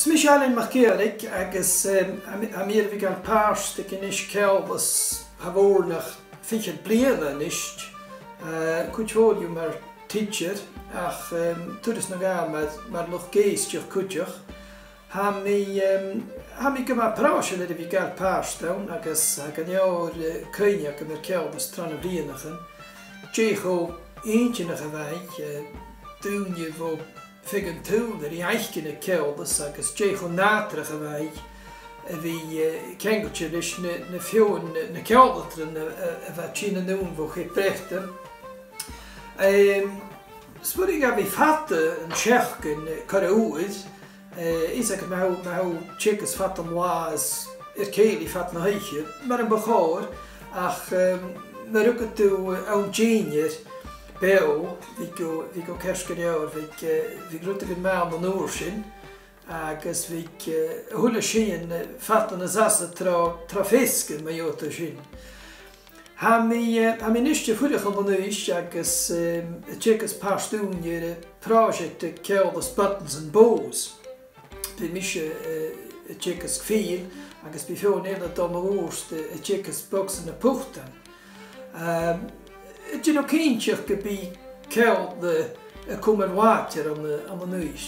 Smish Allen McCarrick agus Amir Vigal Pars dy gynnis celfys hafornach ffeithio bliodd yn isht. Cwtfod yw mae'r teacher ach tŵdys na gael mae'r lwch geis diwch cwtioch. Ham i, ham i gyma praws yn edrych i gael pars dawn agos ag yn iawr cynia gyda'r celfys tran y bliodd yn. Jech o un yn eich y ddau, figin túl ar í eichgin a ceollas agus déich chun nátracha bheith a bhí cengurte leis na fiúin na ceolatra a bheith tína nún bhó chi brechtar. Sbwyr i gael fi ffata yn siech yn cyrra wyd, isa ac mew, mew chic ys ffata mlaas i'r ceil i ffata na heichio, mae'n bychor, ach mae'r rwgyd yw awn genius, Beo viko, viko kerskador vik vik eh, rutte vid man och norsin agus vik hulle eh, shin fattande tra tra fisken med jota shin Hami hami eh, nishte fulle khobonu ish agus paar pastun projecten project keldas buttons and bows Pe mishe chekas kfil agus bifon ena domovorste chekas boxen puchten Um, Dyn nhw cyn ti'ch gybi cael y cwmer water am y nys.